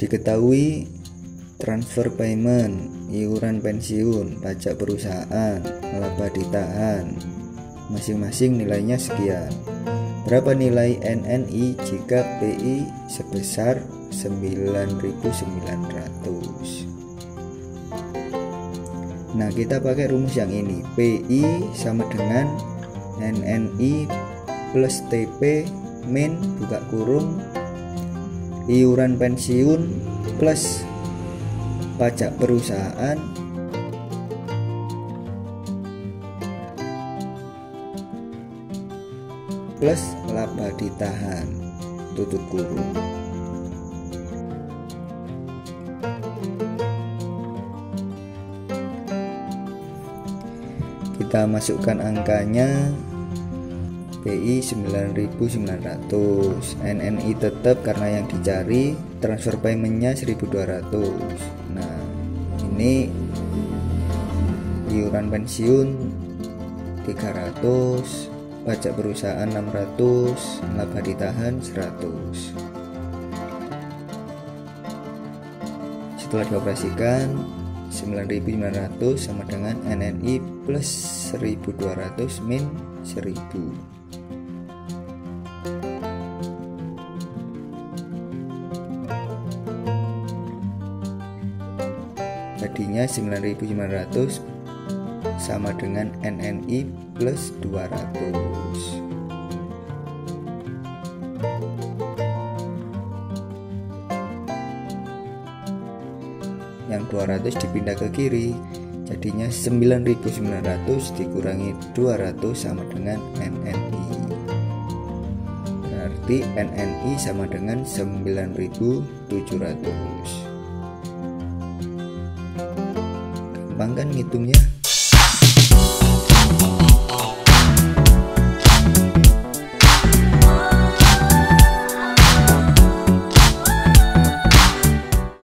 Diketahui transfer payment, iuran pensiun, pajak perusahaan, laba ditahan, masing-masing nilainya sekian. Berapa nilai NNI jika PI sebesar 9.900? Nah, kita pakai rumus yang ini. PI sama dengan NNI plus TP min buka kurung iuran pensiun plus pajak perusahaan. Plus laba ditahan tutup kurung kita masukkan angkanya BI 9900 NNI tetap karena yang dicari transfer paymentnya 1200 nah ini iuran pensiun 300 pajak perusahaan 600 laba ditahan 100 setelah dioperasikan 9900 sama dengan NNI plus 1200 min 1000 jadinya 9900 sama dengan NNI plus 200 yang 200 dipindah ke kiri jadinya 9900 dikurangi 200 sama dengan NNI berarti NNI sama dengan 9700 gampang kan ngitungnya